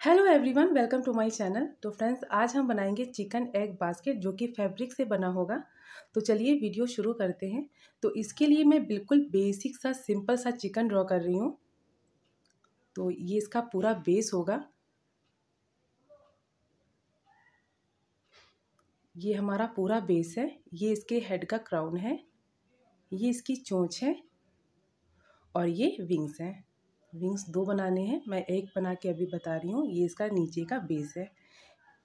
Hello everyone welcome to my channel तो friends आज हम बनाएँगे चिकन एग बास्केट जो कि फैब्रिक से बना होगा। तो चलिए वीडियो शुरू करते हैं। तो इसके लिए मैं बिल्कुल बेसिक सा सिंपल सा चिकन ड्रॉ कर रही हूँ। तो ये इसका पूरा बेस होगा। ये हमारा पूरा बेस है। ये इसके हेड का क्राउन है। ये इसकी चोंच है। और ये विंग्स हैं। विंग्स दो बनाने हैं, मैं एक बना के अभी बता रही हूँ, ये इसका नीचे का बेस है।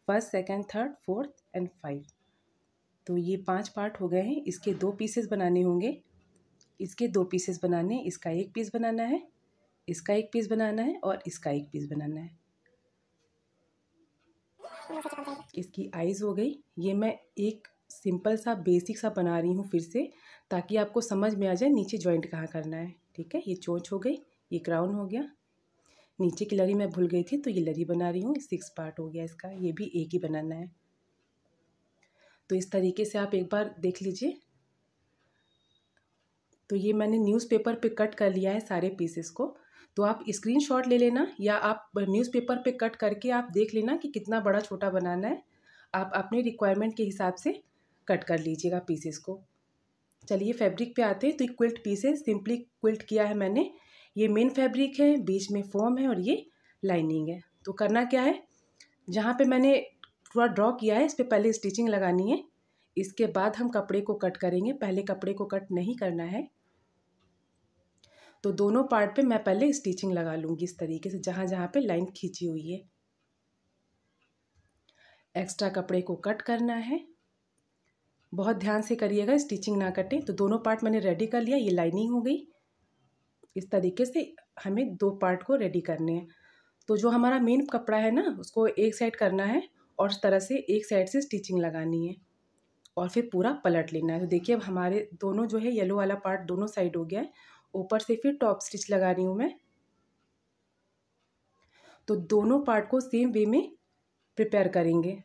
First, second, third, fourth and five. तो ये पाँच पार्ट हो गए हैं, इसके दो पीसेस बनाने होंगे। इसके दो पीसेस बनाने, इसका एक पीस बनाना है, इसका एक पीस बनाना है और इसका एक पीस बनाना है। इसकी आइज़ हो गई। ये मैं एक सिंपल सा, बेसिक सा बना रही हूँ फिर से, ताकि आपको समझ में आ जाए नीचे जॉइंट कहाँ करना है। ठीक है, ये चोंच हो गई। ये क्राउन हो गया। नीचे की लरी मैं भूल गई थी तो ये लरी बना रही हूँ। सिक्स पार्ट हो गया इसका। ये भी एक ही बनाना है। तो इस तरीके से आप एक बार देख लीजिए। तो ये मैंने न्यूज़पेपर पे कट कर लिया है सारे पीसेस को। तो आप स्क्रीनशॉट ले लेना, या आप न्यूज़पेपर पे कट करके आप देख लेना कि कितना बड़ा छोटा बनाना है। आप अपने रिक्वायरमेंट के हिसाब से कट कर लीजिएगा पीसेस को। चलिए फैब्रिक पे आते हैं। तो क्विल्ट पीसेस सिंपली क्विल्ट किया है मैंने। ये मेन फैब्रिक है, बीच में फॉर्म है और ये लाइनिंग है। तो करना क्या है? जहाँ पे मैंने थोड़ा ड्रॉ किया है, इस पर पहले स्टिचिंग लगानी है। इसके बाद हम कपड़े को कट करेंगे। पहले कपड़े को कट नहीं करना है। तो दोनों पार्ट पे मैं पहले स्टिचिंग लगा लूँगी इस तरीके से, जहाँ जहाँ पे लाइन खींची हुई है। एक्स्ट्रा कपड़े को कट करना है। बहुत ध्यान से करिएगा स्टिचिंग ना कटें। तो दोनों पार्ट मैंने रेडी कर लिया, ये लाइनिंग हो गई। इस तरीके से हमें दो पार्ट को रेडी करने हैं। तो जो हमारा मेन कपड़ा है ना, उसको एक साइड करना है और उस तरह से एक साइड से स्टिचिंग लगानी है और फिर पूरा पलट लेना है। तो देखिए, अब हमारे दोनों जो है येलो वाला पार्ट दोनों साइड हो गया है। ऊपर से फिर टॉप स्टिच लगा रही हूँ मैं। तो दोनों पार्ट को सेम वे में प्रिपेयर करेंगे।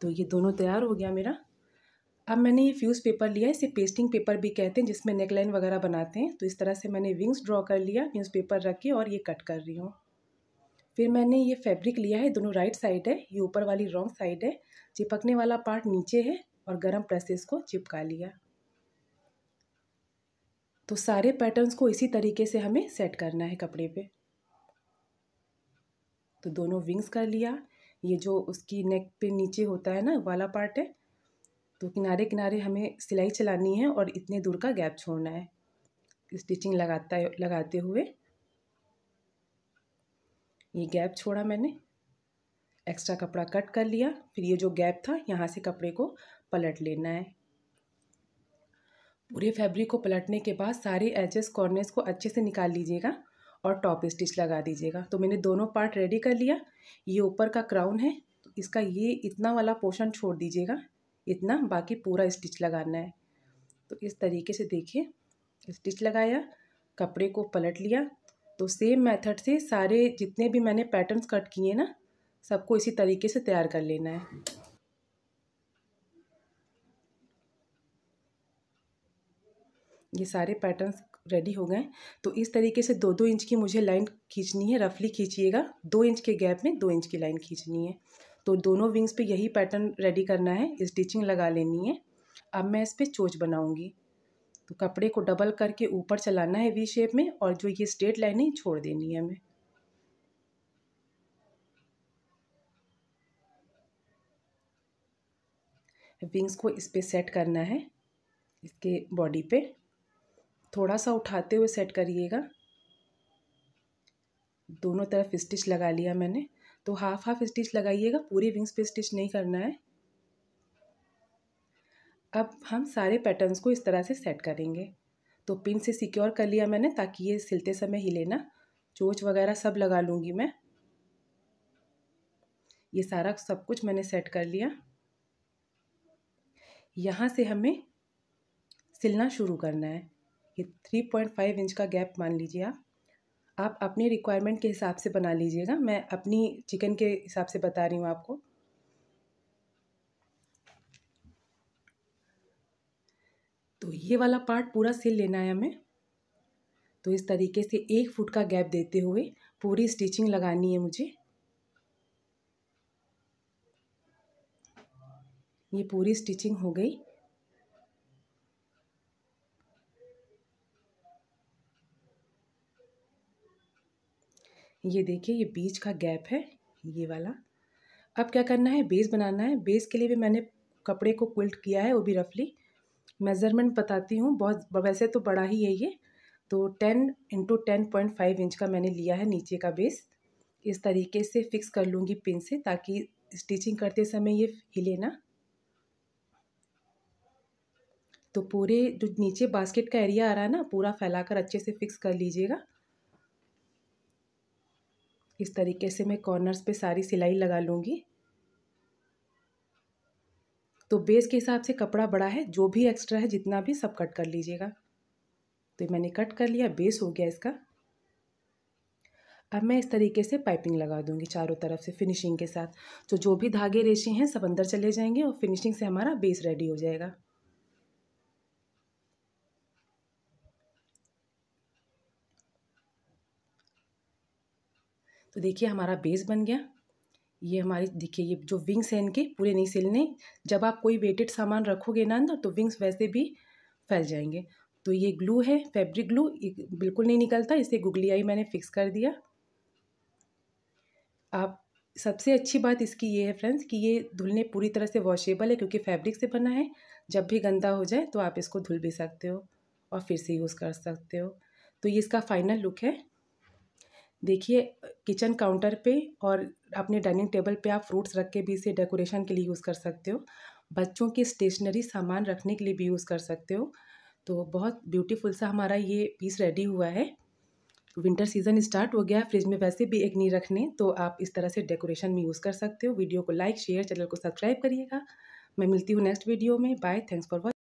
तो ये दोनों तैयार हो गया मेरा। अब मैंने ये फ्यूज़ पेपर लिया, इसे पेस्टिंग पेपर भी कहते हैं, जिसमें नेकलाइन वगैरह बनाते हैं। तो इस तरह से मैंने विंग्स ड्रॉ कर लिया न्यूज़पेपर रख के और ये कट कर रही हूँ। फिर मैंने ये फैब्रिक लिया है, दोनों राइट साइड है, ये ऊपर वाली रॉन्ग साइड है। चिपकने वाला पार्ट नीचे है और गर्म प्रेसेस को चिपका लिया। तो सारे पैटर्न्स को इसी तरीके से हमें सेट करना है कपड़े पे। तो दोनों विंग्स कर लिया। ये जो उसकी नेक पे नीचे होता है ना, वाला पार्ट है तो किनारे किनारे हमें सिलाई चलानी है और इतने दूर का गैप छोड़ना है। स्टिचिंग लगाता लगाते हुए। ये गैप छोड़ा मैंने। एक्स्ट्रा कपड़ा कट कर लिया। फिर ये जो गैप था, यहाँ से कपड़े को पलट लेना है। पूरे फैब्रिक को पलटने के बाद सारे एजेस कॉर्नर्स को अच्छे से निकाल लीजिएगा और टॉप स्टिच लगा दीजिएगा। तो मैंने दोनों पार्ट रेडी कर लिया। ये ऊपर का क्राउन है। तो इसका ये इतना वाला पोर्शन छोड़ दीजिएगा। इतना, बाकी पूरा स्टिच लगाना है। तो इस तरीके से देखिए, स्टिच लगाया, कपड़े को पलट लिया। तो सेम मेथड से सारे जितने भी मैंने पैटर्न्स कट किए ना, सबको इसी तरीके से तैयार कर लेना है। ये सारे पैटर्न्स रेडी हो गए। तो इस तरीके से दो दो इंच की मुझे लाइन खींचनी है रफली खींचिएगा। दो इंच के गैप में दो इंच की लाइन खींचनी है। तो दोनों विंग्स पे यही पैटर्न रेडी करना है स्टिचिंग लगा लेनी है। अब मैं इस पर चोच बनाऊँगी। तो कपड़े को डबल करके ऊपर चलाना है वी शेप में और जो ये स्ट्रेट लाइन है छोड़ देनी है हमें। विंग्स को इस पर सेट करना है, इसके बॉडी पे। थोड़ा सा उठाते हुए सेट करिएगा। दोनों तरफ़ स्टिच लगा लिया मैंने। तो हाफ़ हाफ़ स्टिच लगाइएगा, पूरी विंग्स पे स्टिच नहीं करना है। अब हम सारे पैटर्न्स को इस तरह से सेट करेंगे। तो पिन से सिक्योर कर लिया मैंने, ताकि ये सिलते समय ही लेना चोच वगैरह सब लगा लूँगी मैं। ये सारा सब कुछ मैंने सेट कर लिया। यहाँ से हमें सिलना शुरू करना है। ये थ्री पॉइंट फाइव इंच का गैप मान लीजिए आप। आप अपने रिक्वायरमेंट के हिसाब से बना लीजिएगा। मैं अपनी चिकन के हिसाब से बता रही हूँ आपको। तो ये वाला पार्ट पूरा सिल लेना है हमें। तो इस तरीके से एक फुट का गैप देते हुए पूरी स्टिचिंग लगानी है मुझे। ये पूरी स्टिचिंग हो गई। ये देखिए, ये बीच का गैप है, ये वाला। अब क्या करना है? बेस बनाना है। बेस के लिए भी मैंने कपड़े को क्विल्ट किया है, वो भी रफली। मेज़रमेंट बताती हूँ, बहुत वैसे तो बड़ा ही है ये। तो ten into ten point five inch का मैंने लिया है नीचे का बेस। इस तरीके से फिक्स कर लूँगी पिन से, ताकि स्टिचिंग करते समय ये हिले ना। तो पूरे जो नीचे बास्केट का एरिया आ रहा है ना, पूरा फैलाकर अच्छे से फिक्स कर लीजिएगा। इस तरीके से मैं कॉर्नर्स पे सारी सिलाई लगा लूँगी? तो बेस के हिसाब से कपड़ा बड़ा है, जो भी एक्स्ट्रा है, जितना भी, सब कट कर लीजिएगा। तो मैंने कट कर लिया बेस हो गया इसका। अब मैं इस तरीके से पाइपिंग लगा दूँगी चारों तरफ़ से फिनिशिंग के साथ। तो जो भी धागे रेशे हैं, सब अंदर चले जाएँगे और फिनिशिंग से हमारा बेस रेडी हो जाएगा। तो देखिए हमारा बेस बन गया। ये हमारी, देखिए ये जो विंग्स हैं इनके, पूरे नहीं सिलने। जब आप कोई वेटेड सामान रखोगे ना अंदर तो विंग्स वैसे भी फैल जाएँगे। तो ये ग्लू है फैब्रिक ग्लू बिल्कुल नहीं निकलता, इसे गुगली आई मैंने फिक्स कर दिया। आप, सबसे अच्छी बात इसकी ये है फ्रेंड्स कि ये धुलने पूरी तरह से वॉशेबल है, क्योंकि फैब्रिक से बना है। जब भी गंदा हो जाए तो आप इसको धुल भी सकते हो और फिर से यूज़ कर सकते हो। तो ये इसका फाइनल लुक है। देखिए किचन काउंटर पे और अपने डाइनिंग टेबल पे आप फ्रूट्स रख के भी इसे डेकोरेशन के लिए यूज़ कर सकते हो। बच्चों की स्टेशनरी सामान रखने के लिए भी यूज़ कर सकते हो। तो बहुत ब्यूटीफुल सा हमारा ये पीस रेडी हुआ है। विंटर सीज़न स्टार्ट हो गया फ्रिज में वैसे भी एक नहीं रखने तो आप इस तरह से डेकोरेशन में यूज़ कर सकते हो। वीडियो को लाइक शेयर चैनल को सब्सक्राइब करिएगा। मैं मिलती हूँ नेक्स्ट वीडियो में। Bye thanks for watch